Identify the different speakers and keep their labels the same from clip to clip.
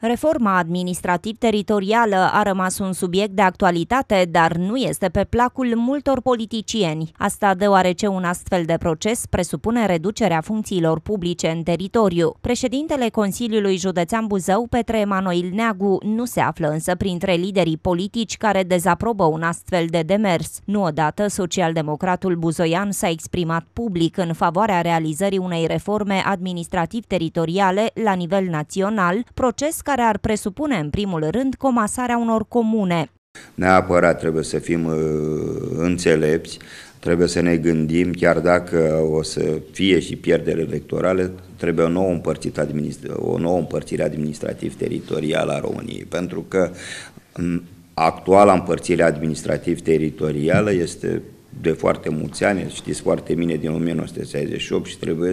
Speaker 1: Reforma administrativ-teritorială a rămas un subiect de actualitate, dar nu este pe placul multor politicieni. Asta deoarece un astfel de proces presupune reducerea funcțiilor publice în teritoriu. Președintele Consiliului Județean Buzău, Petre Emanuel Neagu, nu se află însă printre liderii politici care dezaprobă un astfel de demers. Nu odată, socialdemocratul buzoian s-a exprimat public în favoarea realizării unei reforme administrativ-teritoriale la nivel național, proces care ar presupune în primul rând comasarea unor comune.
Speaker 2: Neapărat trebuie să fim uh, înțelepți, trebuie să ne gândim, chiar dacă o să fie și pierdere electorale, trebuie o nouă, împărțire administra- o nouă împărțire administrativ-teritorială a României, pentru că actuala împărțire administrativ-teritorială este de foarte mulți ani, știți foarte bine, din 1968 și trebuie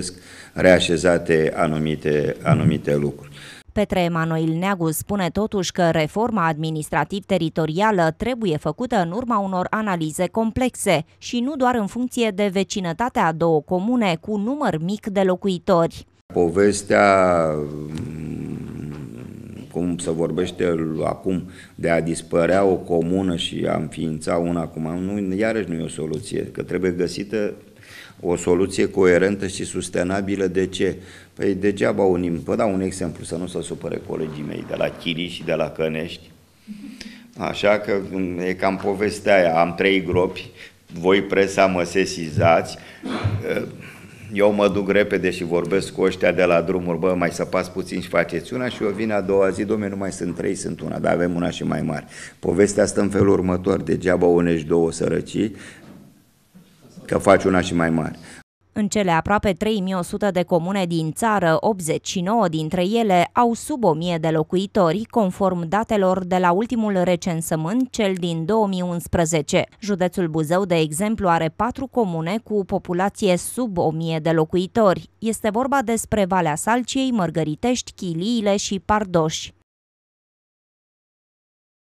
Speaker 2: reașezate anumite, anumite lucruri.
Speaker 1: Petre Emanuel Neagu spune totuși că reforma administrativ-teritorială trebuie făcută în urma unor analize complexe și nu doar în funcție de vecinătatea a două comune cu număr mic de locuitori.
Speaker 2: Povestea cum se vorbește acum de a dispărea o comună și a înființa una acum, nu, iarăși nu e o soluție, că trebuie găsită o soluție coerentă și sustenabilă. De ce? Păi degeaba unim. Vă dau un exemplu, să nu se supere colegii mei de la Chiriș și de la Cănești. Așa că e cam povestea aia. Am trei gropi, voi presa mă sesizați, eu mă duc repede și vorbesc cu ăștia de la drumuri, bă, mai săpați puțin și faceți una și eu vin a doua zi, domnule, nu mai sunt trei, sunt una, dar avem una și mai mare. Povestea asta în felul următor, degeaba unești două sărăcii, că faci una și mai mare.
Speaker 1: În cele aproape 3100 de comune din țară, 89 dintre ele au sub 1000 de locuitori, conform datelor de la ultimul recensământ, cel din 2011. Județul Buzău, de exemplu, are patru comune cu populație sub 1000 de locuitori. Este vorba despre Valea Salciei, Mărgăritești, Chiliile și Pardoși.